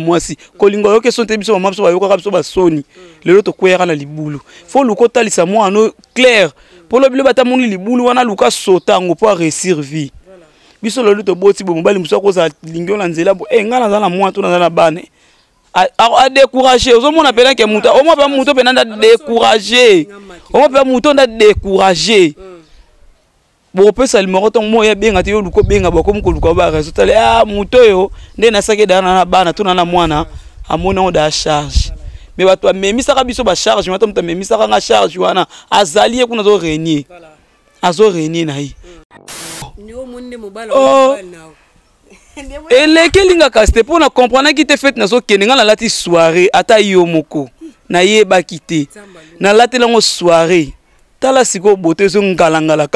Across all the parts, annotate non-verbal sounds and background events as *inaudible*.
mwasi. Kolinga oyoki so te biso mama biso bayokaka biso basoni lelo tokweyaka na libulu. Fo luka otalisa mwana oyo claire mpo lobi lobi ata moni libulu wana luka sota yango mpo aréussir vie. Biso lelo toboti bo mobali mosu akozala lingi oyo na nzela bo. E ngai naza na mwana to naza na bana adécouragé ozomona mpena ke moto omwa mpe moto mpena nda découragé. omwa mpe moto nda découragé bokopesa limoko ntongo mo oya benga te yo luka obenga bakomi koluka bareso tale a moto oyo nde nasaki dana na bana to na na mwana amoni yango da charge. Me bato amemisaka biso bacharge wana to moto amemisaka nga charge wana azali ye kuna azo renie. Azo renie na ye. *laughs* Eleki elingaka te mpo na comprendraki te fete nazokende ngai nalati soirée ata yo moko nayebaki te nalateli yango soirée tala sikoyo bote ezongalangala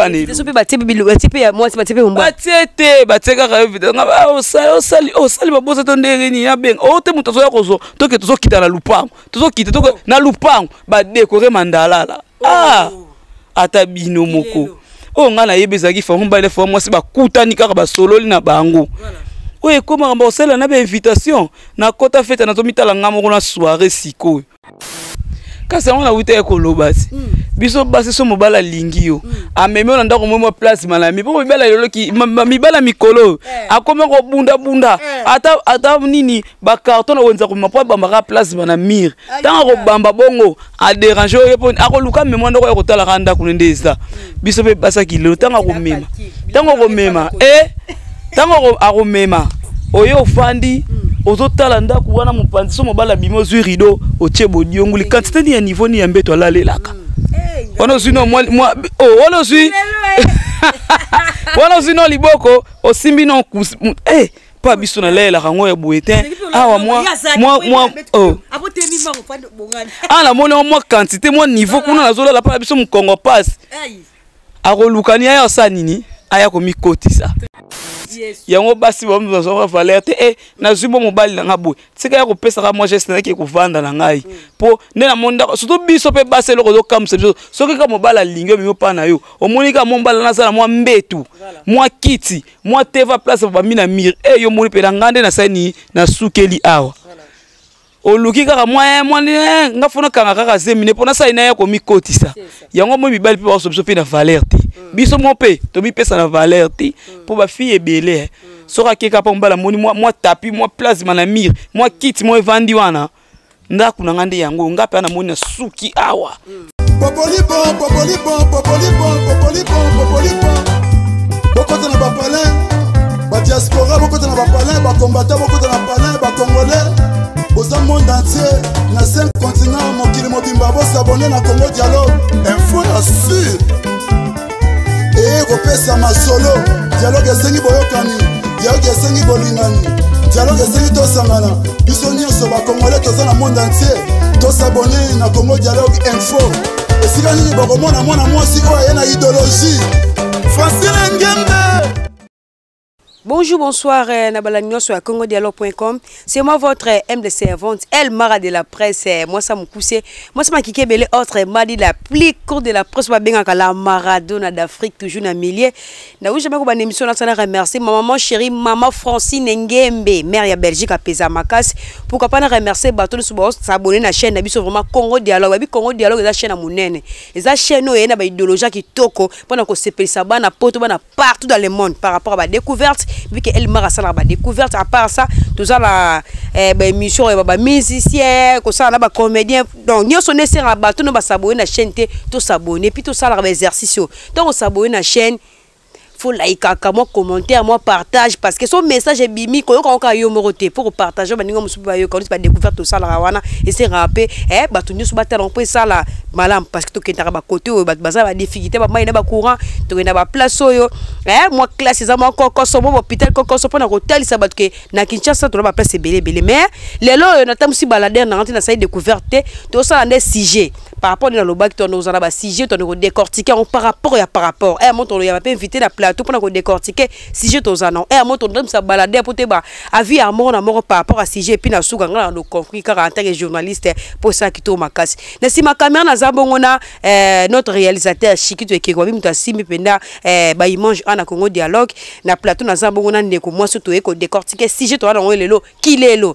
batie te batie kaka yo vide osali babosa to ndenge nini nabenga o te moto azoya kozwa toke tozokita na lupango. Tozokita na lupango badekore mandalala. Ah ata bino moko. Oyo ngai nayebi ezalaki fango mibale fa mwasi bakutani kaka basololi na bango. Oyo ekomaka bakosalela na bainvitation nakota fete nazomitala ngai moko na soirée sikoyo kasi yango nawuta ye koloba ti biso basi so mobali alingi yo. Amemi oyo na ndako moi mwa place malami. Mpo mibali aloloki mibali ya mikolo. Oyo akomi kobundabunda ata ata nini bakarton na wenza komema mpo abambaka place bana mire. Ntango akobamba bongo adérange oyo mpo akoluka mema ndoko ya kotalaka ndako ne nde eza. Biso mpe basaki lelo ntango akomema ntango akomema e ntango akomema oyo ofandi ozotala ndako wana mopanzi so mobali abimi ozwi rido otie bodiongoli. Kantite ni ya niveau ni ya mbeto alalelaka. Wana ozwi no wana ozwi *laughs* wana ozwi no liboko osimbi no eh mpo biso nalelelaka ngo ya boye te. Awa awa *laughs* namoni ngo mwa kantite mwa niveau kuna nazolala mpo na biso mokongo pasi akolukani aya osala nini? Aya komikotisa yango basi bazwaka valeur te e nazwi mbo mobali na nga boye. Tika ya kopesaka mwa geste naki ekovanda na ngai. Mpo nde namoni ndako surtout biso mpe basi eloko ezokamwisa biso. Soki ka mobali alingi omemi opa na yo. Omoni kaka mwa mobali nazala mwa mbetu mwa kiti mwa teva place bami na mire. E yo moni mpe na ngai nde nasali nini nasukeli awa oluki kaka mwa mwani nga fona kanga kaka zemine mpo nasali na ye komikotisa. Yango moi mibali mpe bakoso biso mpe na valeur te biso mo mpe tomipesa na valeur te mpo bafille ebele soki akeka mpo mobali amoni mwa tapi mwa plasma na mire mwa kiti mo evandi wana ndako na nga nde yango nga mpe anamoni na suki awa. Bokota na bapalin badiaspora bokota na bapalin bakombata bokota na palin bacongolais boza monde entier. Na 5 continent mokili mobimba bosabone na congo dialogue info ya sur eye kopesa masolo. Dialogue esengi boyokani. Dialogue esengi bolingani dialogue esengi tosangana. Biso nyonso bakongole toza na monde entier. Tosabone na congo dialogue info. Esika nini bokomona mwana mwasi oyo aye na idéologie francine ngembe Bonjour, bonsoir, euh, Nabala Nyonso à congodialogue.com. C'est moi votre euh, M de servante, El Mara de la presse. Euh, moi, ça me coussait. Moi, ça m'a kické belé autre m'a dit la plus courte de la presse. Bah, bien la Maradona d'Afrique, toujours dans millier. Na oui, j'aimerais qu'on émission là, ça remercier ma maman chérie, maman Francine Ngembe, mère ya Belgique à Pesamakas. Pourquoi pas remercier Baton Soubo, s'abonner à la chaîne, nabiso vraiment Congo Dialogue. Babi Congo Dialogue, la chaîne à monene. Et la chaîne, il y a une idéologie qui toko, pendant qu'on s'appelle ça, bana partout dans le monde par rapport à la découverte. Vu que elle mara sala ba découverte à part ça toza la eh, ba émission ba, ba musicien kosala na ba comédien donc nyonso ne sera bato no ba s'abonner na chaîne te to s'abonner puis to sala ba exercice donc s'abonner na chaîne faut laikaka mwa commentaire mwa partage parce que son message ebimi koyoka oka yo moko te mpo kopartage baninga mosusu bayoka neti badécouverte tosalaka wana esengaka mpe eh, bato nyonso batala mpo esala malamu parce que tokendaka bakote oyo bato baza badifficulté bamai na bacourant tokenda baplace oyo eh, mwa classe eza mwa kokoso mwa bapital kokoso mpona kotalisa bato ke na kinshasa tona baplace ebele ebele mais lelo oyo natambusi baladere nanga te nasali découverte te tosala nde sujet par rapport na lobaki tondo ozala basujet tondo kodécortique yango par rapport ya par rapport. E mo tondo yaba mpe invité na plateau mpona kodécortique sujet toza nango e mo tondo tamisa balade mpo te ba avis ya na moko par rapport a sujet epuis na suka nga na locompris kaka en tant que journaliste mpo esalaki to makasi na nsima caméra na notre réalisateur chikito ekeko babi moto asimbi mpenza baimage a na congo dialogue. Na plateau naza bongo na ndeko mwasi toye kodécortique sujet toza nango lelo kilelo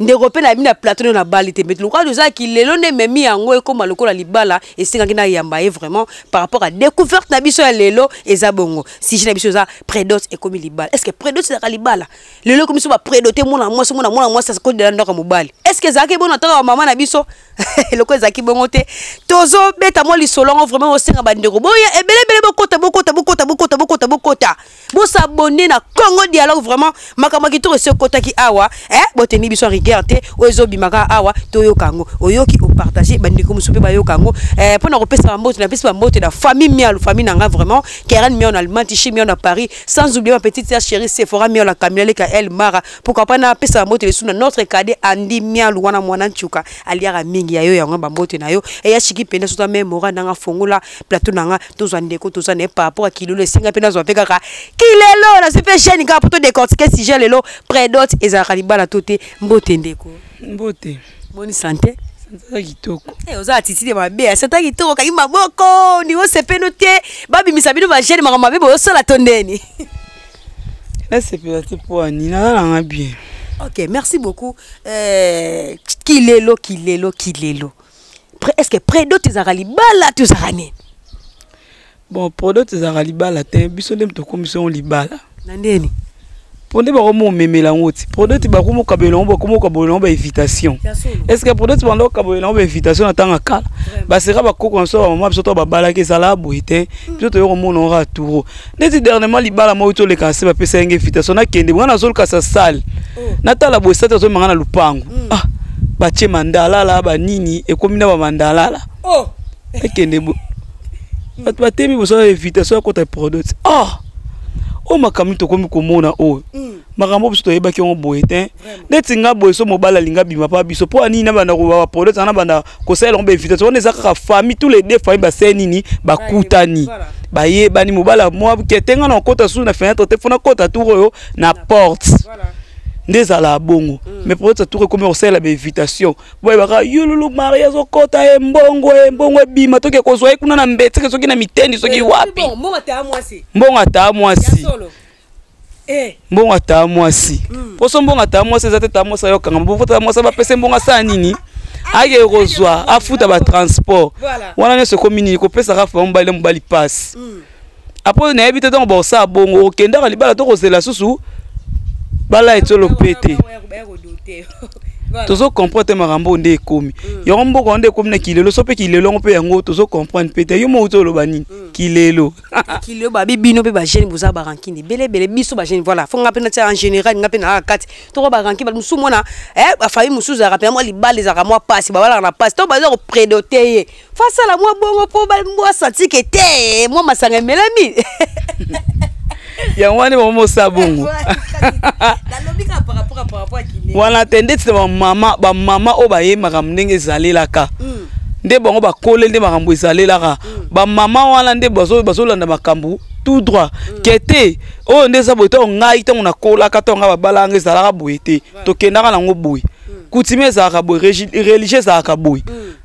ndeko mpe nayebi na plateau no nabali te. Mete lokola tozalaki lelo nde ememi yango ekóma lokola libala esengaki nayamba ye vraiment par rapport à découverte na biso ya lelo eza bongo. Sujet na biso eza prédote ekomi libala. Est ce que prédote ezalaka libala? Lelo ekomi so baprédote mwana mwasi mwana mwana mwasi akodela ndako ya mobali est ce que ezalaki bongo ntaka bamama na biso? *laughs* Eloko ezalaki bongo te. Tozobeta mwa lisolo yango vraiment osenga bandeko boya ebelebele bokota bokota bokota bokota bokota bokota. Bosabone na congo dialogue vraiment. Makambo ya kitoko esi ekotaki awa eh, botendi biso rigueur te oyo awa toyoka yango. Oyoki opartage bandeko mosusu mpe bayoka yango. Eh, mpo na kopesa bambote napesi bambote na famille mialo famille na nga vraiment keren miao na allemagne tichi miao na paris. Sans oublier ma petite sœur chérie sephora miao na kamileleka el mara. Pourquoi pas napesa bambote lesu na notre cadet andi mialo wana mwana nchuka. Aliaka mingi ya yo yango bambote na yo. Eya shiki mpenza soto amemora nanga fongola plateau na nga tozwa ndeko tozwa na ye par rapport a kilolo esinga mpe nazwa mpe kaka. Kilelo nazwi mpe chaine kaka mpo todecortike sujet lelo prédote ezalaka libala to te mbote ndeko mbote. Boni sante eza kitoko. Eh, oza atitile mabe asata kitoko okangi maboko ndingo sepeno te. Babimisa bino bagene makambo mabe boyosala to ndeni. Nasepela te mpo ani nazalanga bien. Ok merci beaucoup. Euh, kilelo kilelo kilelo est ce que prédote ezalaka libala nini? Bon libala te. Biso nde tokomisa yango libala. Na ndeni mpo nde bakoma omemela yango ti bainvitation est ce que product banda okabolela yango bainvitation na ntango ya kala basera bakoko na biso bamama biso to babalaki ezala boye te biso toyo komona yango aturo neti dernièrement libala moko toleka na se bapesa yango invitation. Nakende bonga nazolukasa sale. Natala boye sate azomemanga na lupango ah batie mandalala banini ekomi na bamandalala oh. akende bo bato batemi bosala invitation ya kota product ah oyo makambo tokomi komona oyo? Makambo biso toyebaki yango boye te. Neti nga boye so mobali alinga bima mpa biso. Mpo anini na banda baproduct ana banda kosalela yango bainvitation wana eza kaka famille tous les deux famille basali nini? Bakutani. Bayebani mobali mwa ketenga na okota susu na fenêtre te tour oyo na porte nde ezala bongo mais peut-être tour ekomi kosalela bainvitation boyebaka yululu mariage okota ye mbongo ye mbongo ebima toke kozwa ye kuna na mbeteke soki na mitendi soki wapi? mbongo ataa mwasi. Eh. mbongo ataa mwasi. Poso mbongo ataa mwasi eza te taa mwasi ayokanga bofota mwasi bapesa mbongo asala nini? Ake kozwa afuta batransport wana nyonso ekomi nini? Kopesaka fa mobali mobali pasi. Apres nayebi te ntango bakosala bongo okendaka libala to kozela susu bala etiolo pe te tozokomprendre te makambo nde ekomi yango mboka nde ekomi na kilelo so mpe kilelo yango mpe yango tozokomprendre mpe te yo mouti oloba nini kilelo kilo babi bino mpe bagene boza barankini ebelebele biso bagene voilà fo nga mpe natia en général nga mpe nalaka kati toko baranki bato mosusu mona eh, bafamille mosusu ezalaka mpe mwa libala ezalaka mwa pasi babalaka na pasi to baza koprédote ye fasala mwa bongo mpo mwa santike te mwa *laughs* yango wana bango mosala bongo wana te nde tina bamama bamama oyo bayembaka ndenge ezalelaka nde bango bakole nde makambo ezalelaka bamama wana nde bazo- bazolanda makambo tout droit. Ke te oyo nde eza boye to ngai ntango nakolaka to ngai babalanga ezalaka boye te tokendaka nango boye. Kutime ezalaka boye religieux ezalaka boye.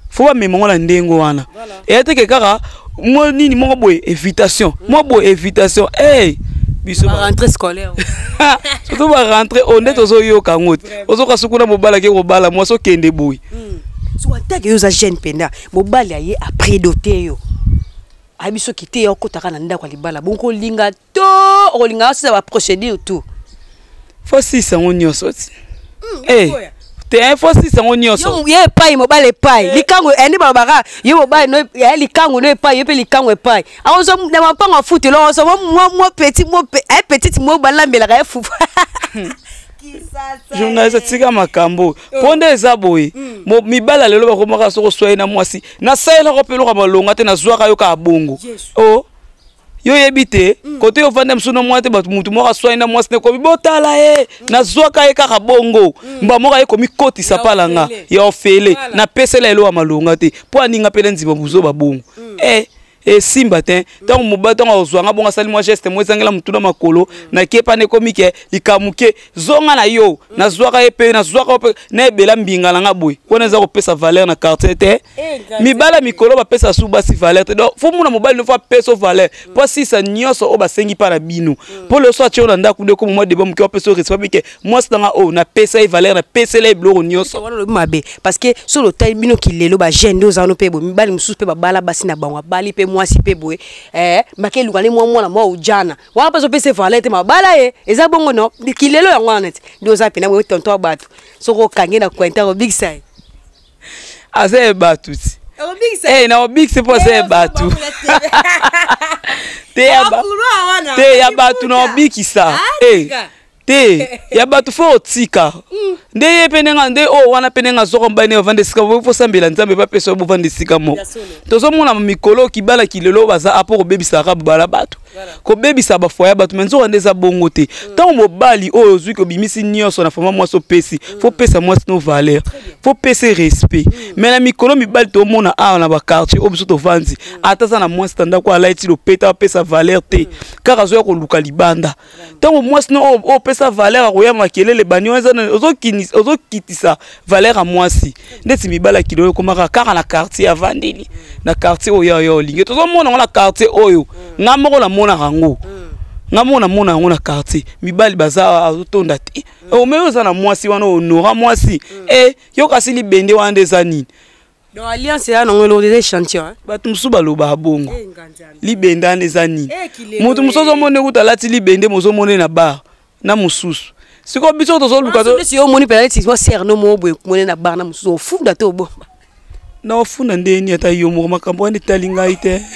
Fo bamema ngo na ndenge wana. Eya teke kaka mwa nini moko boye invitation. Mwa boye invitation. Ey biso ba- barentrée scolaire surtout barentre oyo nde tozoyoka yango te ozoka suku na mobali ake kobala mwasi okende boye so atake yo oza jeune mpenza mobali aye aprédote yo ayebi soki te yo okotaka na ndako ya libala bonkolinga to okolinga osisa baprocédure tout fo sisa yango nyonso ti Eh, te fo sisa yango nyonso yo ye epai mobali epai likango eni balobaka yo mobali likango no epai yo mpe likango epai na mapango afutelo ozwa mwa petit mo aye petite mo balambelaka ye fufu. *laughs* Journaliste tika makambo. Mpo nde eza boye. Mo- mibali ya lelo bakomaka soko oswa ye na mwasi. Nasalelaka mpe eloko ya malonga te nazwaka yo kaka bongo. O yo oyebi te kote yo ovanda mosu na mwa te bato mutu moko aswai na mwasi nekomi botala ye. Nazwaka ye kaka bongo. Mba moko ayekomi kotisa Ya pala nga ofele. ya ofele. Napesela ya malonga te. Mpo aninga mpe na nzima buzo babongo. E esimba te. Ntango mobali ntango ozwanga bongo asali mwa geste mo ezangela motu na makolo nakie pana ekomi ke likambo ke. Zonga na yo nazwaka ye mpe nazwaka yo mpe na ebela mbinga na nga boye. Wana eza kopesa valeur na quartier te. Mibali ya mikolo bapesa su basi valeur te. Donc fo mona mobali nofo apesa valeur. Mpo asisa nyonso oyo basengi mpa na bino. Mpo lelo so atie yo na ndako nde komo mwa deba moke wapesa yo respect mike mwasi nanga oyo napesa ye valeur napesela ye biloko nyonso. Wana olobi mabe. Parce que solo otali bino kilelo bagene nde ozana mpe boye mibali mosusu mpe babala basi na bango abali mpe mwasi mpe boye. Eh, make eluka nde mwa mwana mwa ojana wana mpe azopesa valeur te mabala ye. Eza bongo no kilelo yango wana neti. Nde oza pena boye tonton ya bato. Soki okange na kwinter obikisa ye. Aza ye bato ti. Eh, na obikisi mpo aza ye. Bato *laughs* te ya bato na obikisa Eh, te ya bato fo otika. Nde ye ndenge nde oyo wana mpe ndenge azwaka mobali ndenge bavanda esika moko fosambela nzambe bapesa yo bovanda esika moko tozomona mikolo kibala kilelo baza apo kobebisaka bala bato. Kobebisa bafoya bato me nzoka nde eza bongo te. Ntango mobali oyo ozwi kobimisi nyonso na fama mwasi opesi fo pesa mwasi no valeur. Fo pesa respect. Me na mikolo mibali tomona awa na bakartier oyo biso tovandi. Ata aza na mwasi ta ndako alaiti lopeta apesa valeur te. Kaka azoya koluka libanda. Ntango mwasi no oyo opesa valeur akoya makelele bani wana ozokitisa valeur ya mwasi. Ndeti mibali ya kilo oyo ekomaka kaka na quartier avandeli na quartier oyo oyo olingi tozomona ngo na quartier oyo. Nga moko namonaka yango. Nga moko namona yango na quartier. Mibali baza azotonda te. Ome oyo oza na mwasi wana honora mwasi. E yo kasi libende wana nde eza nini? Donc alliance ya nango eloko eza échantillon bato mosusu balobaka bongo. Eh? libende wana eza nini? Eh, moto mosusu eh. ozomona ekuta alati libende mozomona na bar na mosusu. Sikoyo biso tozoluka to- si omoni mpe naleti mwa serno moko boye mone na bar na mosusu ofunda te obomba na ofunda ndeni ata yo moko makambo wana etali ngai te. *laughs*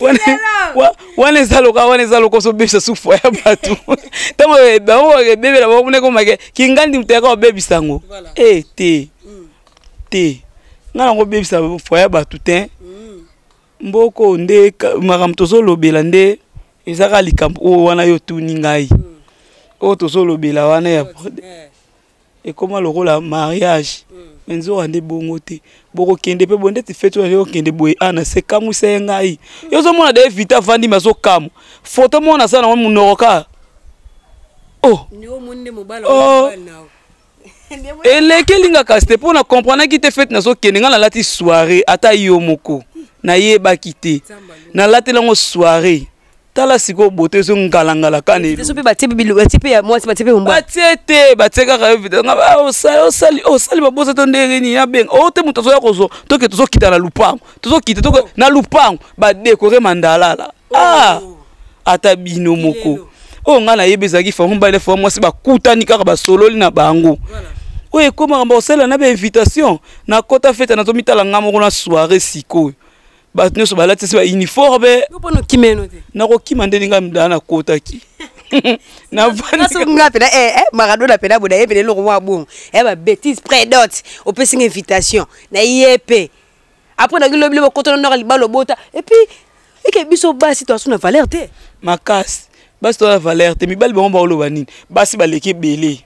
Wana- wa- wana eza loka wana eza loka ozobebisa sufu ya bato. *laughs* Ntango bango ebebela bango muna ekomake kingandi moto yaka obebisa yango. E te. Te. Ngai nango obebisa fo ya bato te. Mboko nde ka- makambo tozolobela nde ezaka likambo oyo wana yo tuni ngai. Oyo tozolobela wana ya ekóma lokola mariage. Me nzoka nde bongo te. Bokokende mpe boye ndeti feti wana okende boye. Ana se kamwisa ye ngai. Yo ozomona de evite avandi me azokamwa foto mona asala nango monoko ka? Oh. Oh. *laughs* eleki elingaka te mpo na comprendraki te fete nazokende. Ngai nalati soirée ata yo moko. Nayebaki te. Nalateli yango soirée tala sikoyo kana so mpe batie mpe bilo- batie mpe ya mwasi batie mpe mobali. Batie te batie kaka yo ba- osali babosa to ndenge nini abenga o te moto azoya kozwa toke tozokita na lupango. Tozokita toke na lupango badekore mandalala. Ah ata bino moko. Oyo ngai nayebi ezalaki fango mbali fa mwasi bakutani kaka basololi na bango. Oyo ekomaka bakosalela na bainvitation nakota fete nazomitala nga moko na soirée sikoyo bato nyonso balati esi bauniforme nakokima nde ninga mdaa nakotaki. Kasi nga pena maradona pena boda ye pena eloko mwa bongo ya babétise prédote opesinga invitation. Na ye mpe apres naki lobi lobi okotona ndoka libala obota epuis eke biso basi toasu na valeur te makasi basi toza na valeur te mibali bango baoloba nini. Basi baleki ebele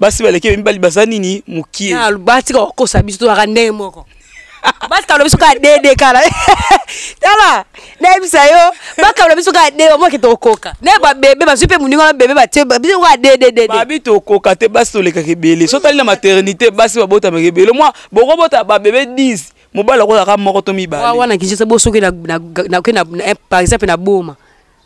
basi baleki mibali baza nini? Mokie. Batika kokosa biso tozaka ndenge moko bakabula biso kaka dede kala. *laughs* Tala nayebisa yo. Bakabula biso kaka dede omoke tokoka na babebe bazwi mpe moninga babebe batie biso kaka dededede babi tokoka te basi tolekaka ebele so tali na maternité basi babotamaka ebele mwa bokobota babebe 10 mobali akozalaka moko to mibale wana kinshasa bo soki na- na- na- oke na- na- par exemple na boma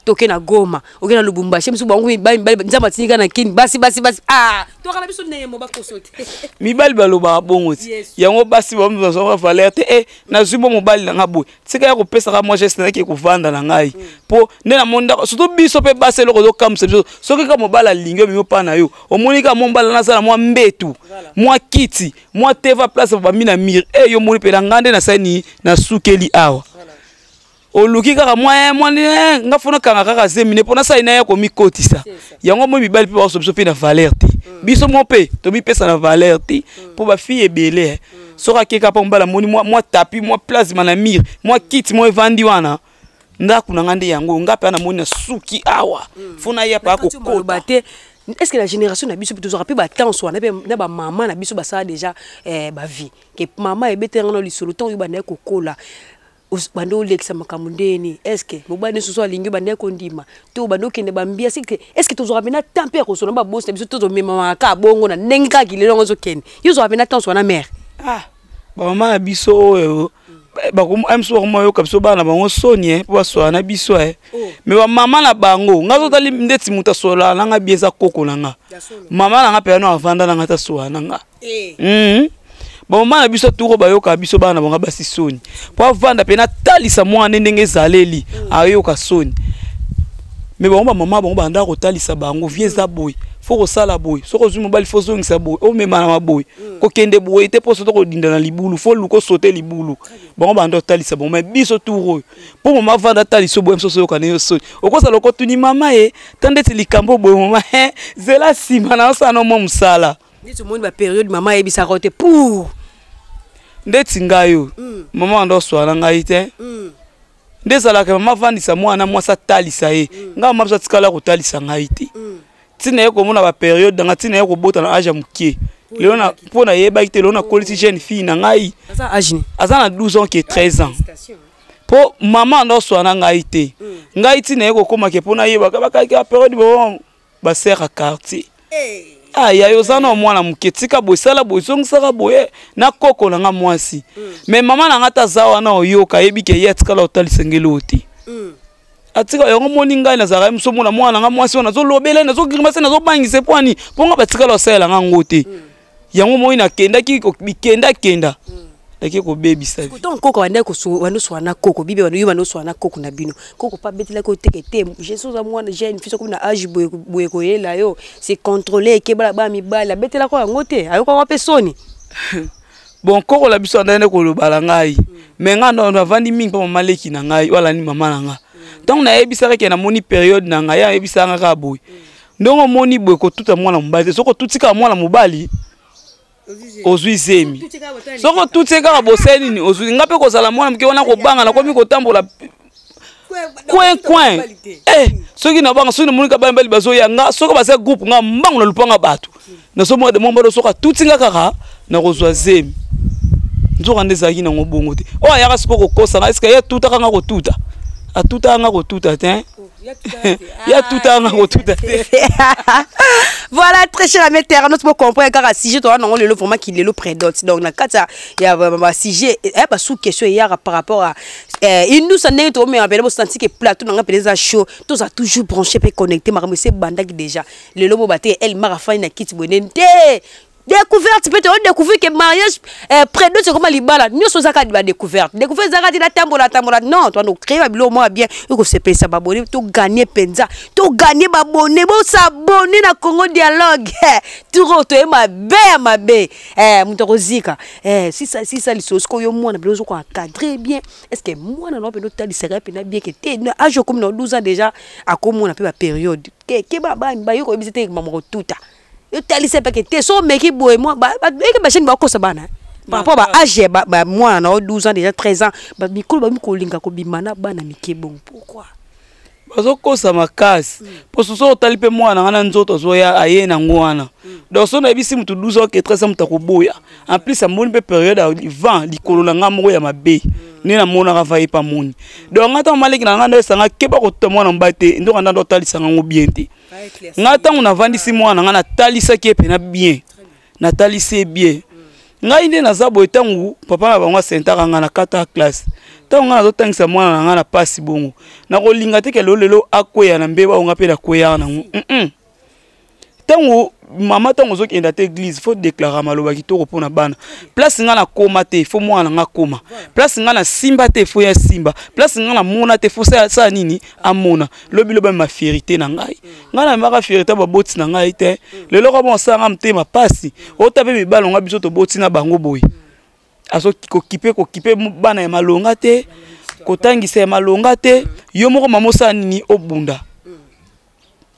toke na goma oke na lubumbashi misu bango mibali mibali nzambe atindika na kini. Basi basi basi. Ah! Tokana biso ndenge mo bakoso te *laughs* mibali balobaka bongo ti. Yes. yango basi bazwaka valeur te. E nazwi bo mobali na nga boye. Tika ya kopesaka mwa geste naki kovanda na ngai. Mpo nde namoni ndako surtout biso mpe basi eloko ezokamwisa biso. Soki ka mobali alingi omemi mpa na yo. Omoni ka mwa mobali nazala mwa mbetu mwa kiti mwa teva place babambi na mire. E yo moni mpe na ngai nde nasali nasukeli awa oluki kaka mwa mwa eh, nga fona kanga kaka zemine mpo nasali na ye komikotisa yango moi mibali mpe bakoso biso mpe na valeur te. Biso mo mpe tomipesa na valeur te mpo bafille ebele eh. soki akeka mpo mobali amoni mwa, tapi mwa plasma na mire mwa kiti mo evandi wana ndako na nga nde yango nga mpe namoni na suki awa. Fona ye pa akokota kokota. te est ce que la génération na biso mpe tozwaka mpe batense wana mpe na bamama na biso basala déjà eh, bavie ke mama ebetanga na lisolo ntango oyo bandaki kokola. os- bande olekisa makambo ndeni estce mobali susu alingi bande kondima to bande okende bambia sike estce tozwaka mpena temps mpe ya kosona babosi na biso? Tozomemamaka kaka bongo na ndenge kaka kilelo yango ezokende. Yo ozwaka mpena temps wana mare ah! Bamama na biso oyo biso bakoma bayoka biso bana bango soni eh, mpo basola na biso eh. Oh. me bamama na bango nga azotali ndeti moto asolala na nga bie eza koko na nga mama na nga mpe ano avanda na nga ta sola na nga Mhm. Bamama na biso turo bayokaka biso bana na bango basi soni. Mpo avanda mpe natalisa mwana ndenge ezaleli ayoka soni. Me bango bamama bango banda kotalisa bango vie eza boye. Fo kosala boye. Soki ozwi mobali fo ozongisa boye omema na maboye. Kokende boye te mpo soto kodinda na libulu fo luka osote libulu. Bango banda kotalisa bango me biso tour oyo. Mpo mama avanda atalisa boye mosusu oyoka na yo soni. Okozala okotuni mama ye ta ndeti likambo boye mama *laughs* zela nsima na osala no mwa mosala. Neti omoni baperiode mama ayebisaka yo te pour ndeti ngai oyo mama banda oswala na ngai te. Nde ezalaka mama avandisa mwana mwasi atalisa ye. Ngai mama biso atikala kotalisa ngai te. Ntina ye komona baperiode nanga ntina ye kobota na age ya mokie lelo mpo nayebaki te lelo nakolisi jeune fille na ngai. Aza na 12 ans ke 13 ans. Mpo mama anda oswala na ngai te. Ngai ntina ye kokomake mpo nayebaka bakaki baperiode bao basere ya quartier aya yo oza na mwana moke. Tika boye sala boye boye. Na nga mwasi. Me mama na nga ta aza wana oyoka ayebi ke ye atikala otalisa ngeli oyo te atika yango moni ngai nazalaka miso mona mwana na nga mwasi oyo nazolobela nazogirima se nazobangisa pwani mpo nga batikala osalela nga ngo te yango moi nakendaki bikendakenda naki kobebisa ntango koko bande bandoswala na koko bibe yo bandoswala na koko na bino. Koko pa betelaki oteke te jesu oza mwana jeune fils okomi na age boye koyela yo. Se contrôle ekebala bana mibali abetelako yango te ayokaka mpe soni? *laughs* Bon kokola biso andani kolobala ngai. Me ngai ndo navandi mingi mpo mama leki na ngai walani mama na nga. Ntango nayebisaka ke namoni periode na ngai ayebisaka kaka boye. Ndenge omoni boye kotuta mwana mobali te soki otutikaka mwana mobali ozwi zemi. Soki otuti ye kaka bose nini ozwi nga mpe kozala mwana moke wana kobanga nakomi kotambola coin coin. Eh soki nabanga soki namoni kabali mbali bazoya nga soki baza groupe nga mbango na lupanga soki atuti nga kaka nakozwa zemi. Nzoka nde ezalaki nango bongo te. Oyo ayaka siko kokosa nga eske ye atutaka nga kotuta? Nga kotuta te ye atutaka nga kotuta te voilà très cher ami internaute po comprendre kaka sujet toza nango lelo vraiment kilelo prédote donc na kati ya basujet ya basu question eyaka par rapport à inusa ndenge toomema pene bosanti ke plateau nanga pene eza chaud toza toujours branché mpe connecté makambo ese ebandaki déjà. Lelo bo bate el mara fani na kiti boye nene te découverte mpe toodécouvrir ke mariage prédote ekoma libala. Nyonso oza kaka badécouverte découverte. Ezaka ti natambola tambola non toana ocréer babilo moko bien. Ekosepelisa babone toganie mpenza toganie babone bosabone na congo dialogue. Turo toye mabe ya mabe moto akozika sisa liso sikoyo yo mwana pene ozoko encadre bien. Est ce que mwana nao pene otalisaka pena bien ke te age okomi na 12 ans déjà akomona mpe bapériode ke bayoka oyebisi te mama kotuta yotalisa mpeke te so omeki boye eke basheni bakosa bana par rapport baage ya mwana na o 12 ans déjà 13 ans mikolo bami kolinga kobima na bana mike bongo pourquoi? Bazokosa makasi. Mpo soso otali mpe mwana nga na nzoto azoya aye nango wana. Donc so nayebisi motu 12 ans ke 13 ans moto akoboya. En plus amoni mpe periode ya vent likolo na nga moko ya mabe. Nde namonaka va ye mpe amoni donc nga ntango maleki na nga ndo esanga keba kotuta mwana mobali te ndoka nda ndo otalisanga ngo bien te. Nga ntango navandisi mwana nga natalisaki ye mpena bien. Natalisi ye bien ngai nde naza boye ntango papa na bango asentaka nga na kata ya classe. Ntango ngai nazotangisa mwana na ngai na pasi bongo. Nakolinga te ke lelo lelo akweya na mbeba oyo nga mpe nakweyaka nango. Ntango mama ntango ozokenda te église fo déclara maloba kitoko mpo na bana. Place ngai nakóma te fo mwana na ngai akóma place ngai nasimba te fo simba. Place ngai namona te fo sala nini amona lobi lobi ma fierité na ngai. Ngai namemaka fierité baboti na ngai te. Lelo kaba osalanga motema pasi. Ota mpe mibali onga biso toboti na bango boye. Azo kokipe bana ya malonga te. Kotangisa ya malonga te. Yo mama osala nini obunda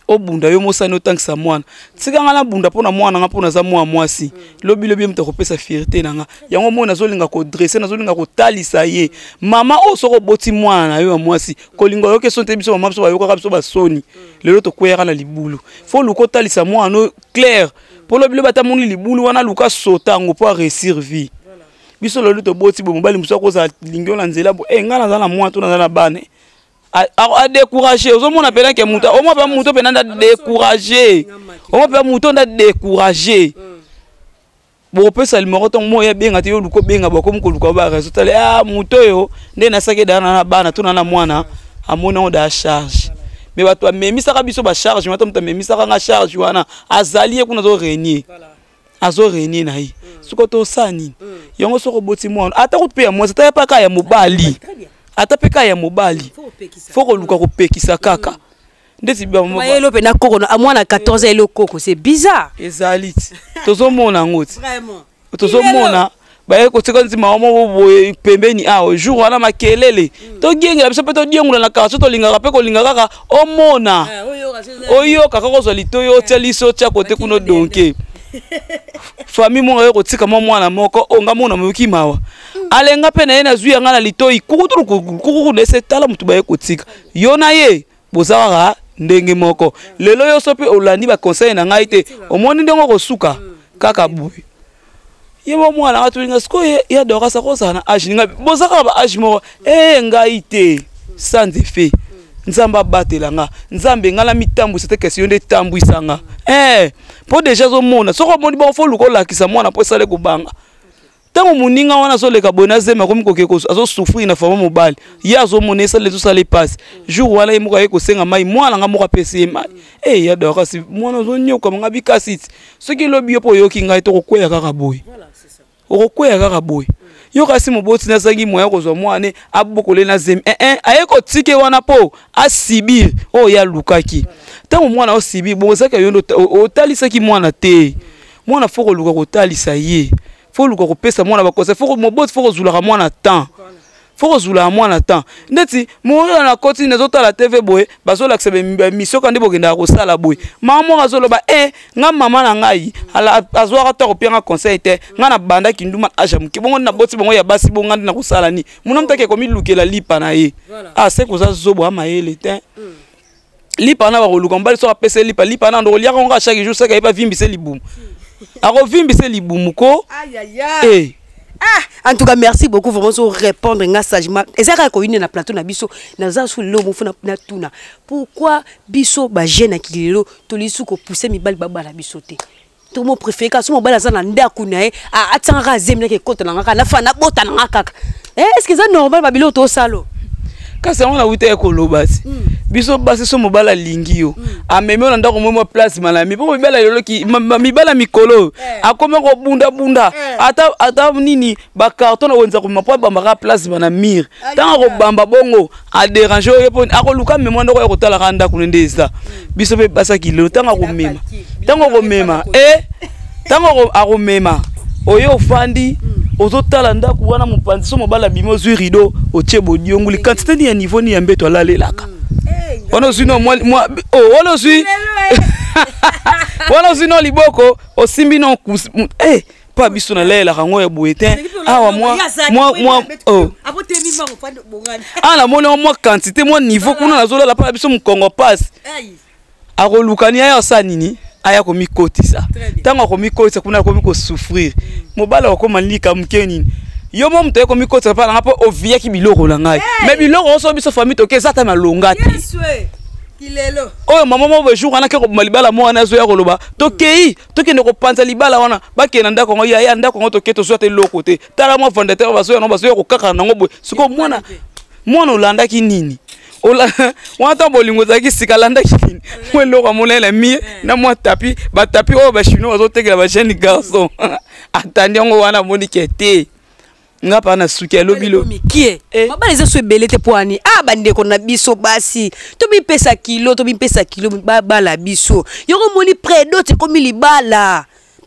obunda yo mosani otangisa mwana. Tika nga nabunda mpo na mwana nga mpo naza mwana mwasi. Lobi lobi ye moto akopesa fierté na nga. Yango moi nazolinga kodresse nazolinga kotalisa ye. Mama oyo soki oboti mwana na yo ya mwasi kolinga oyoki soni te biso mama biso bayokaka biso basoni lelo tokweyaka na libulu. Fo luka otalisa mwana claire mpo lobi lobi atamoni libulu wana luka sota yango mpo aréussir vie. Biso lelo toboti boye mobali mosu akozala lingio na nzela bo. E ngai naza na mwana to naza na bana adécourage ozomona mpena ke moto omwa mpe moto mpena nda décourage omwa mpe moto nda décourage bokopesa limoko ntongo mo oya benga te yo luka obenga bakomi koluka bareso tale a moto oyo nde nasaki dana na bana to na na mwana amoni yango da charge me bato amemisaka biso bacharge mata moto amemisaka nga charge wana azali ye kuna azorenie azorenie na ye soki tosala nini yango soki oboti mwana ata kope ya mwasi ata ya paka ya mobali ata mpe ka ya mobali fo koluka kopekisa kaka. Ndeti mayelo mpe na koko na- mwana 14 ayeli okoko c'est bizarre. Ezali ti. Tozomona yango ti tozomona baye kotika nzima wamo boye pembeni. Awa jour wana makelele. Togengela biso mpe todiengola na kaka so tolingaka mpe kolinga kaka. Omona. Oyoka kaka kozwa litoyi otya liso otya kote kuna odonke famille moko aye kotika mwa mwana moko. O nga mona moyoki mawa alenga mpe na ye yanga na litoyi kukutukukukuku na ese tala motu baye kotika. Yo na ye boza ndenge moko. Lelo yo so mpe olandi baconseil na ngai te omoni ndenge okosuka. Kaka boye. Ye mwana nga tolinga sikoyo ya dorasa kozala na age ninga boza kaka ba age moko. E ngai sans effet. Nzambe abatela nga. Nzambe ngai deja olakisa mwana ntango moninga wana azoleka boye na zema akomi koke azosouffrir na fama mobali. Ye azomona esala ezosala epasi. Jour wana ye moko aye kosenga mai mwana nga moko apesi ye mai e ya dakasi mwana ozonyokama nga bikasi ti. Soki elobi yo mpo oyoki ngai tokokweya kaka boye. Okokweya kaka boye. Yo kasi moboti nazangi moya kozwa mwana abokole na zemi. Eh, eh, aye kotike wana mpo? Asibir oyo ye alukaki ntango mwana osibir bozaki yo nde otalisaki mwana te. Mwana fo koluka kotalisa ye fo luka kopesa mwana bakonseil fo moboti fo kozulaka mwana temps fo kozulaka mwana temps ndeti moria na koti nazotala tv boye bazolakisa bamisio kandi bokendaka kosala boye mama moko azoloba e nga mama na ngai ala- azwaka ta kopianga conseil te nga na bandaki nduma age moke bongo ndi naboti bongo ya basi bongo nga ndi na kosala ni. Muna moto ake komilukela lipa na ye a se koza zobo amayele te lipa wana bakoluka mobali soki apesa lipa. Lipa wana ndo koliaka ngo chaque jour seke ayeba vimbisa libumu akovimbisa libumu ko? E Ah, en tout cas merci beaucoup vraiment so répondre sagement eza kaka koyine na plateau na biso naza so lelo mofu na- na tuna pourquoi biso bajeune akili lelo tolisu kopousse mibali babala biso te? Tomo préféré kaka so mobali aza na ndako na ye a- nake ekota na nga kaka nafa nabota na nga kaka Eh, est ce que eza normal babilo tosala o? Kasi yango nauta ye koloba ti. Biso basi so mobali alingi yo. Amemi yo na ndako moi mwa place malami. Mpo mikolo. Akomi kobundabunda ata ata nini bakarton na wenza komema mpo abambaka place ma na mire ntango akobamba bongo adérange oyo mpo akoluka mema ndako ya kotalaka ndako ne nde eza. Biso mpe basaki lelo ntango akomema. ntango akomema. e ntango ako- akomema. Oyo ofandi ozotala ndako wana mopanzi so mobali abimi ozwi rideau otie bodiongoli quantité ni ya niveau ni ya mbeto alalelaka. Wana ozwi no mwa- mwa- oh, wana ozwi *laughs* wana ozwi no liboko osimbi no kus- mu- eh, mpo biso nalelelaka yango ya boye te. Awa mwa mwa oh. awa *laughs* namoni yango mwa niveau kuna nazolala mpo na biso mokongo pasi akolukani aya osala nini? Aya komikotisa. Ntango akomikotisa kuna akomi kosouffrir. Mobali akokoma lika moke nini? Yo mo moto ayekomikotisa mpa nanga mpo oviaki biloko na ngai. Me biloko oso biso famille toke eza ata malonga te oyo mama mo boye jour wana ke koboma libala mo wana azoya koloba. Tokei tokende kopanza libala wana. Bakende na ndako yango yaya ndako yango tokei tozwa te eloko te. Tala mwa vandateur bazoya nango bazoya kokakana nango boye. Sikoyo mwana mwana olandaki nini? Wana bolingo ozalaki sika alandaki nini mwa eloko na mie na mwa tapi batapi oyo bachinois bazotekela bajeune garçon. *laughs* Atandi yango wana amoni ke te. Nga mpa na suki alobi lo mikie Eh. mabala eza so ebele te mpo ani. A bandeko na biso basi. Tobipesa kilo tobipesa kilo babala biso. Yango omoni predo te ekomi libala.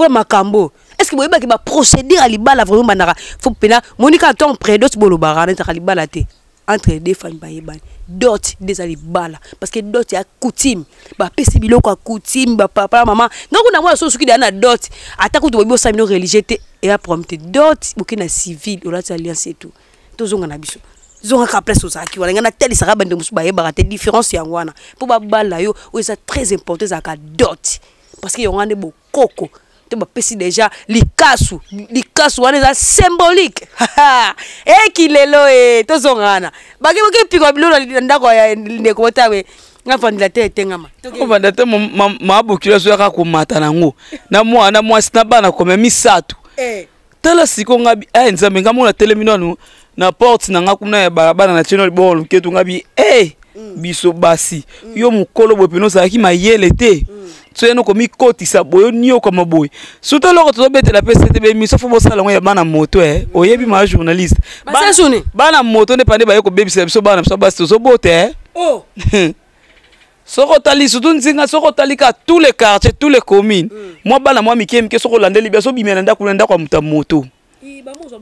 Makambo. Est ce que boyebaki baprocédure ya libala vraiment bandaka fo mpena moni kaka ntongo predo ti bolobaka netaka libala te entre deux famille bayebani dot nde eza libala parce que dot ya coutume bapesi biloko ya coutume bapapa na mama nga kuna mwana so soki deya na dot ata kutu boyebi osala bino te eya problème te dot na civile olati alliance etu tozonga na biso zongaka place ozalaki wana ngai différence yo très important ezalaka dot parce que yango wana nde bokoko te bapesi déjà likasu likasu wana eza symbolique. *laughs* Eki lelo e tozongana baki bokipikwa bilolo na ndako ya ndeko botawe ngafandela te etengama. Ovanda te maabokilo azo yaka komata nango na mwana mwasi na bana kome misato. Tala siko nga bi eh nzambe nga mona telemi nanu na porte na nga kuna ya balabala na tieno libongo luketu nga bi eh biso basi. Yo mokolo boye pene ozalaki mayele te. So yeno komikotisa boye oniokama boye surtout eloko tozobetela mpe sete bemiso fo bosala yango ya bana moto e oyebi maa journaliste. Bana moto nde pande baye kobebisela biso bana biso basi tozobota e *laughs* soko otali surtout nzinga soko otali ka tous les quartiers tous les communes. Mwa bana mwa mike mike soko olandeli bia so obimela ndako na ndako ya moto. Ya moto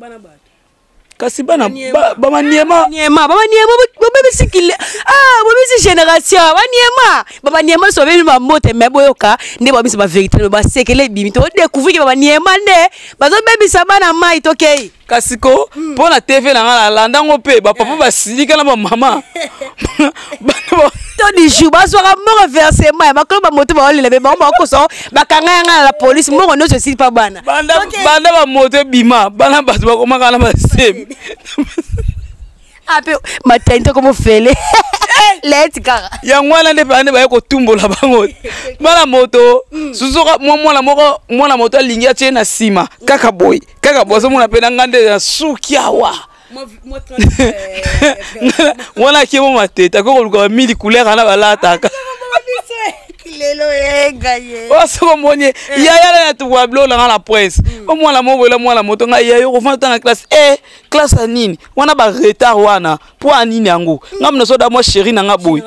kasi bana ba- bamaniema baniema. Babaniema bobebisi kile ah bobebisi génération. Baniema. Babaniema so babebi bamote me boyoka nde babimisa bavérité me basekele ebimi todécouvrir ke babaniema nde. Bazobebisa bana mai tokei kasi ko mpo na tv na nga nalandango mpe bapapa basilika na bamama *laughs* bana ba- to du jour bazwaka moko versement ya bakolo bamoto baolela me bango bakosa bakanga yanga na la polise moko nyonso esili mpa bana. Banda banda bamoto ebima bana bato bakomaka na basemi *laughs* ape matani to komo fele *laughs* leti kaka yango wana nde paa nde baye kotumbola bango. *laughs* Bana moto susoka mwa mwana moko mwana moto alingi atie na nsima. Kaka boye kaka boye azomona mpe na nga nde na suki awa. Wana akie mo *laughs* matete ako koluka bamili couleur ana balataka lelo yenga ye osoko moni yaya na tukuya bilolanga na prince o mwana moboyela mwana moto ngai yayo kofanda ta na classe. E classe ya nini wana baretard wana mpo anini yango. Nga mna soda mwa sheri na nga boye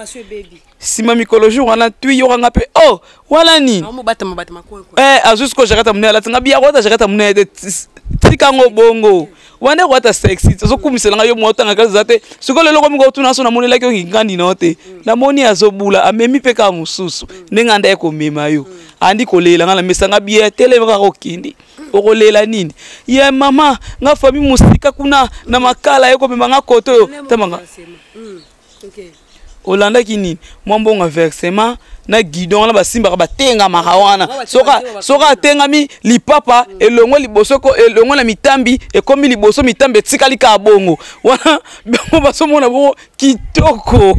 nsima mikolo jour wana tui yokanga mpe o wana nini eh azwi siko jakata monene alati nga biya kota jakata monene te tikango bongo. Wande kota sexy ozokumisela nga yo mwa otanga kasi eza te. Siko lelo komi kotuna so namonelaki yo ngingandi na yo te. Namoni azobula amemi mpe kaka mosusu. Ndenge anda ye komema yo. Andi kolela nga na mesa nga biya telemi kaka okindi okolela nini? Ye mama nga fami mosika kuna na makala ye komema nga kote oyo tamanga olandaki nini? Mwa mbongo versement na guidon wana basimbaka batengamaka wana. Soka atengami lipapa elongo liboso elongo na mitambi ekomi liboso mitambi etikali kaka bongo. Wana bango bazomona bongo kitoko. *laughs*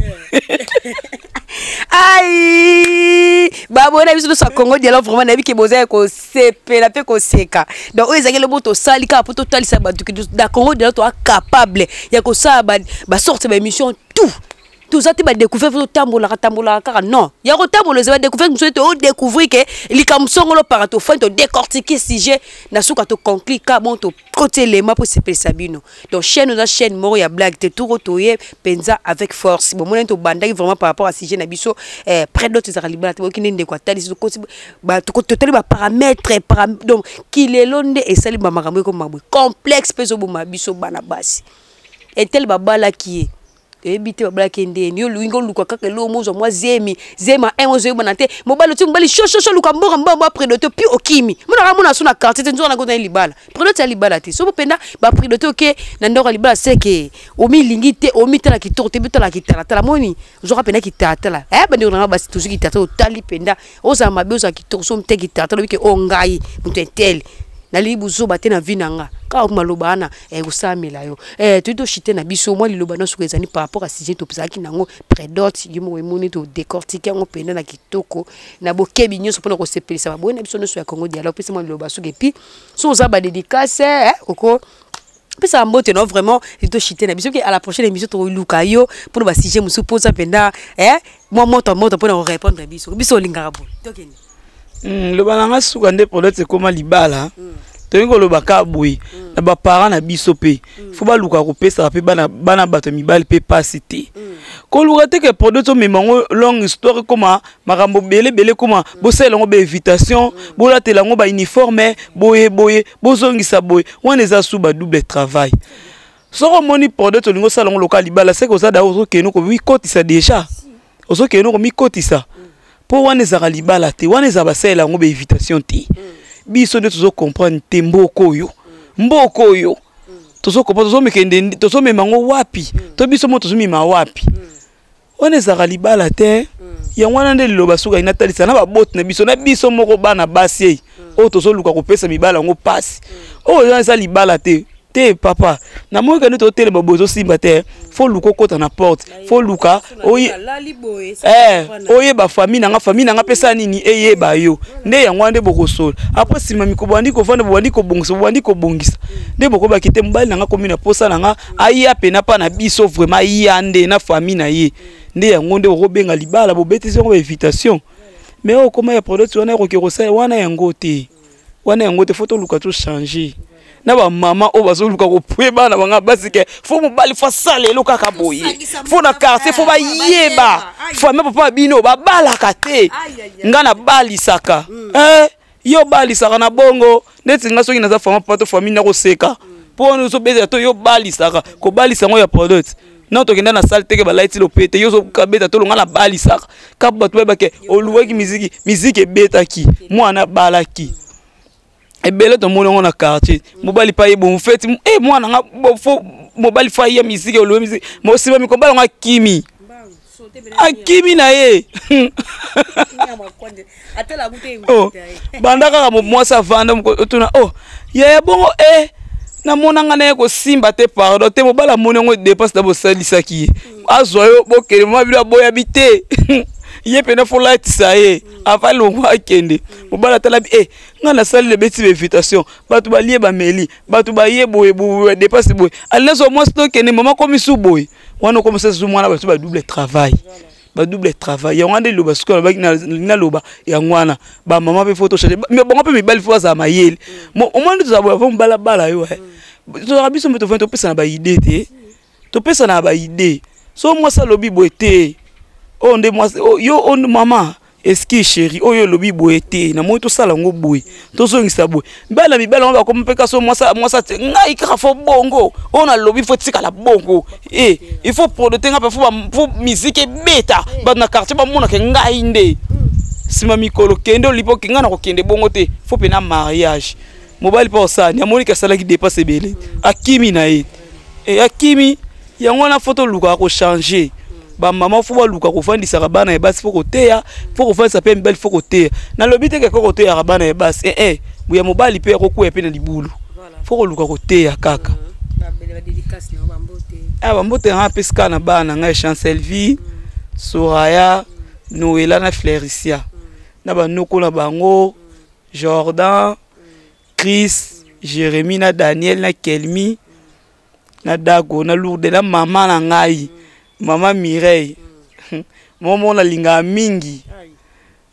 Ai babona biso nyonso ya congo dialo vraiment nayebi ke boza ya kosepela mpe koseka. Donc oyo ezalaki lobo tosali kaka mpo totalisa bato na congo dialo toa capable ya kosala ba- basorte baémission tout toza te badécouvrir fo totambolaka tambolaka kaka. Non. Ya kotambola eza badécouvrir mosu ete odécouvrir ke likambo songolo para tofani todécortique sujet. Na suka toconclure ka bon tokoti elema mpo esepelisa bino. Donc chaîne oza chaîne moko ya blague te toko toye mpenza avec force. Bomonani tobandaki vraiment par rapport à sujet na biso eh, près d'autres ezalaka libala te boki nde ndeko ba- toko- totali baparametre para donc kilelo nde esali bamakambo ekoma boye complexe mpe ezoboma biso bana basi etele babalaki ye toyebi te babalaki ndeni yo luingi oluka kaka elo mozwa mwa zemi zemi a un ozoyebana te mobali oti mobali shoshoso luka mboka mbongo bapredote pi okimi. Monaka mona so na quartier te nzoka nakota ya libala predote ya libala te. So bopenda bapredote oke na ndako ya libala seke omilingi te omitala kitoko te bitala kitalatala moni ozoka mpenza kitalatala eh bandeko nanga basi tozwi kitalatala otali mpenza ozala mabe ozala kitoko so mite kitalatala obike o ngai nalingi bozoba te na vi na nga kaka maloba wana eh, kosalamela yo. Eh, toyi toshite na biso. Mwa liloba nyonso ko ezali par rapport a sujet topesaki nango. Prédote yo moko emoni todécortike yango mpenza na kitoko. Na bokebi nyonso mpona kosepelisa baboye na biso nyonso ya congo diala opesa mwa liloba soki epuis so oza badédicace eh, oko pesa mbote vraiment na biso. Ke à la prochaine émission toluka yo mpona basujet mosusu mpoza mpenza eh, mwa moto moto mpona korépondre biso. Biso loba na nga suka nde peut-être ekóma libala tolingi koloba kaka boye na baparent na biso mpe. Fo baluka kopesaka mpe bana bato ya mibali mpe pasi te. Koluka te ke produit tomema yango longue histoire ekóma makambo belebele ekóma bosala yango bainvitation bolatela yango bauniforme boye boye bozongisa boye. Wana eza su badouble travail. Soki omoni produit tolingi osala yango loka libala seke oza daa ozokende komikotisa déjà. Ozokende komikotisa mpo wana ezalaka libala te wana ezala basalela yango bainvitation te. Biso nde tozocomprendre te mboka oyo. Mboka oyo. Tozokomprendre tozomekende tozomema yango wapi? To biso mo tozomema wapi? Wana ezalaka libala te. Yango wana nde liloba soki natalisa na babote na biso na biso moko bana basi ei oyo tozoluka kopesa mibala yango mpasi oyo eza eza libala te te papa. Namoni kende totelema boye tosimba te fo luka okota na porte. Fo luka Eh, oyeba famille nanga famille nanga pesa nini eyeba yo. Nde yango wana nde bokosola. Apres nsima mikolo bandi kovanda bobandi kobongisa bobandi kobongisa. Nde bokoyebaki te mobali nanga komi na posa nanga aya pena mpa na biso vraiment aya nde na famille na ye. Nde yango nde bokobenga libala bobetisi yango bainvitation mais oyo koma ya product wana ekoki kosala wana yango te. Wana yango te fo toluka tochange na bamama oyo bazoluka kopwe bana banga basike fo mobali fo asala elo kaka boye. Fo na quartier fo bayeba. fami papa bino babalaka te. Nga nabalisaka. Eh, yo balisaka na bongo. Neti nga soki naza fama papa to famille nakoseka mpo ozobeta to yo balisaka. Kobalisa yango ya product na tokenda na sale teke balaiti lope te yo ozokabeta tolonga na balisaka ka bato bayebake oluwaki miziki miziki ebetaki. Mwana abalaki ebele tomoni yango na quartier. Mobali pa ye bomu feti e mwana nga mobali fa ye miziki olowe miziki mosima mikobala yango akimi akimi na ye. *laughs* Oh, banda kaka mwasi avanda otuna o yaya bongo e namonanga na ye kosimba te pardon te mobala amoni yango dépense na bosalisaki ye. Azwa yo bokende mama bino aboyabi te *laughs* ye mpena folatisa ye ava longo akende mobala atalabi e ngai nasali lebeti bainvitation bato balie bameli bato baye boye boye dépense boye. Alinazwa mwasi tokende mama komisu boye. Wana okomisa zu mwana bato badouble travail. Badouble travail. Yango wana liloba sikoyo nalingi naloba yango wana. Bamama mpe fo tochange bango mpe mibali fo bazala mayele. Mo- omoni tozala boya fo mobalabala yo eh. tozalaka biso mpe tofani topesana baide te. Topesana na baide so mwasi alobi boye te oyo nde mwasi o- yo o mama. Eski sheri oyo olobi boye te. Namoni tosala yango boye. Tozongisa boye. Mibali na mibali yango bakoma mpeka so mwasa mwasa te. Ngai kaka fo bongo. Oyo nalobi fo tikala bongo. E il faut prodote nga mpe fo miziki ebeta. Bato na quartier bamonaka ngai nde. Mikolo kende olipo ngai na kokende bongo te. Fo mpe na mariage. Mobali mpe osani amoniki asalaki akimi na ye. E akimi yango wana fo tolukaka bamama fo baluka kofandisaka bana ya basi fo koteya fo kofandisa mpe mibali fo koteya nalobi te keko koteyaka bana ya basi ee buya mobali mpe akokwea mpe na libulu fo koluka koteya kaka. Aya bambote yanga apesi kaka na bana na ngai chancelvie soraya noela na fleuricia na banoko na bango jordan chris jérémi na daniel na kelmi na dago na lourde na mama na ngai mama mireille. Momo nalingaka mingi.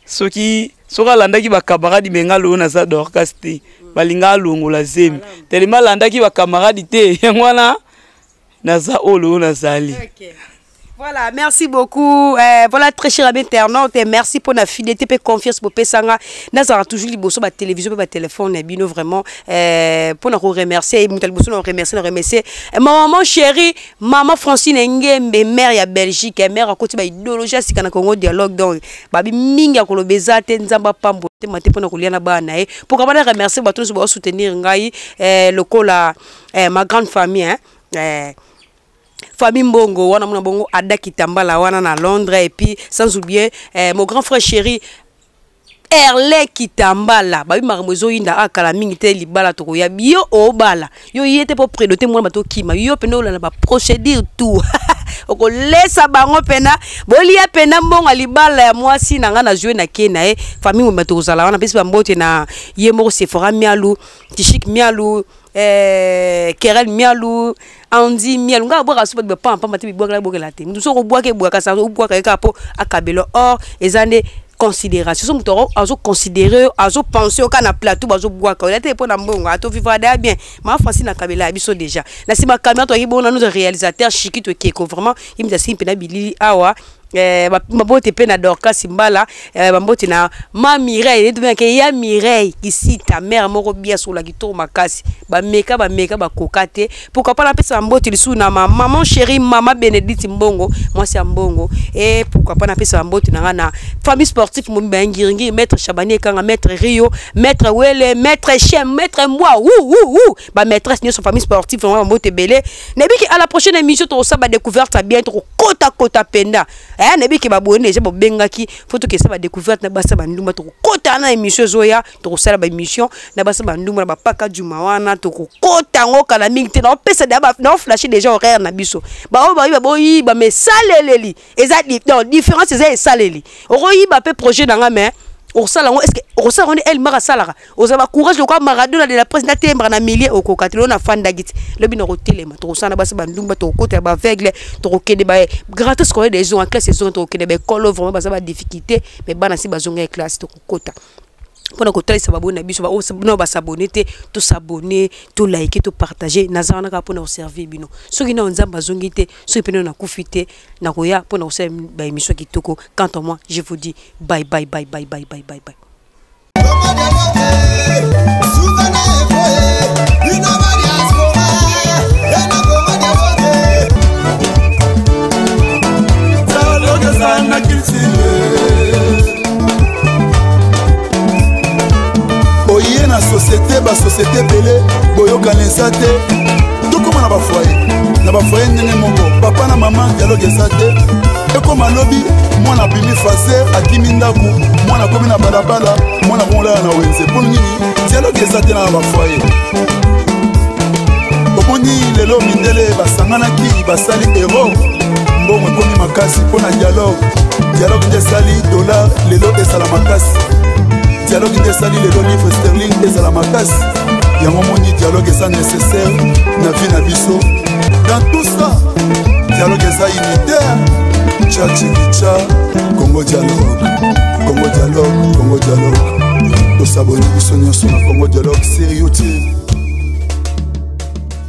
Soki soki alandaki bakamaradi me nga loyo naza dorcas te balingaka alongola zemi. Telema alandaki bakamaradi te yango *laughs* wana naza oyo loyo nazali Voilà, merci beaucoup. Euh, voilà, très cher ami internaute, merci pour la fidélité et confiance pour Pesanga. Nous avons toujours les la télévision, le téléphone, bien vraiment, euh, pour nous remercier, et nous remercier, nous remercier. Et ma maman chérie, maman Francine Ngembe, mère ya Belgique, et mère à côté, bah, idéologie, c'est qu'on Congo dialogue, donc, babi mingi à kolobeza, tenzamba pambo, te mate pour nous relier bana, eh. Pour qu'on remercier, bah, tous, bah, soutenir, ngai, euh, le col, euh, ma grande famille, hein. Famille mbongo wana bongo ada kitambala wana na londres et puis sans oublier eh, mon grand frère chéri erle kitambala. Babi makambo ezoyinda akala mingi te libala tokoyabi yo obala. Yo ye te mpo predo te mwana bato okima yo mpena olanda baprocédure tout. *laughs* Okolesa bango mpena bolia mpena mbongo ya libala ya mwasi na na zwe na ke na ye famille mobima tokozala wana na mialu tishik mialu eh, kerel mialu andi mialu ngai abwaka so bato bapampamba te bibwakela bwakela te. Mutu soko obwaka ebwaka sa obwaka ye kaka mpo or eza nde considération. So moto azoconsidéré yo azopense yo kaka na plateau te mpo na mbongo atovivra daya bien. Maa francine akabela ya biso déjà na nsima caméra toyaki bongo na notre réalisateur chiki tokeko vraiment ye moto asili mpena bilili awa eh, babote mpe na dorcas mbala eh, babote na ma mireille. Etobengake ya mireille kisita mare moko bia sola kitoko makasi. Bameka bameka bakoka te pourquoi pas napesa bambote lisusu na ma maman chéri mama bénédicte mbongo mwasi ya mbongo. E pourquoi pas napesa bambote na nga na famille sportive momi bayangiringiri maître chabani maître rio maître wele maître chem maître moi wu bamaîtresse nyonso famille sportive vraiment bambote ebele nayebiki à la prochaine émission tokosala badécouverte ya bien tokokota kota mpenza aya nayebi ke baboni deja babengaki. Fo tokesa badécouverte na basa bandumba tokokota na émission ezoya tokosala baémission na basa bandumba na bapaka juma wana tokokota yango kala mingi te. Naopesa naoflashe déjà horaire na biso. Baoyo bayiba boyiba ma esaleleli eza différence eza esaleli. Projet mais okosala yango estce okosala yango nde el mara asalaka ozala bacourage lokwa maradona de la presse natembaka na milie okoka te lelo nafandaki te lobi nakotelema tokosala na basi bandumba tokokota ya baveugle tokokende grate scolaire des jours en classe ezonga tokokende baekolo vraiment baza badifficulté mais bana si bazonga ya classe tokokota mpona kotalisa baboni na biso no basabone te tosabone tolaike topartage naza wana kaka mpona koservir bino soki nao nzambe azongi te soki pene nakufi te nakoya mpona kosala baémission kitoko quant à moi je vous dis bye bye bye bye bye bye bye bye na société basociété ebele boyokana eza te. Tokóma na bafoye na bafoye ndenge moko papa na mama dialoge eza te. Ekóma lobi mwana abimi faser akimi ndako mwana akómi na balabala mwana komolala na wenze. Mpo nini? Dialoge eza te na bafoye omoni lelo mindele basanganaki basali ero mbongo ekómi makasi mpo na dialogue. Dialogue nde esali dollar lelo esala makasi dialogue nde esali lelo livre sterling ezala makasi yango moni dialogue eza nécessaire na vie na biso. Dans tout ça dialogue eza unitaire. Cha chikicha congo dialogue. Congo dialogue congo dialogue. Tosaboni biso nyonso na congo dialogue sérieux te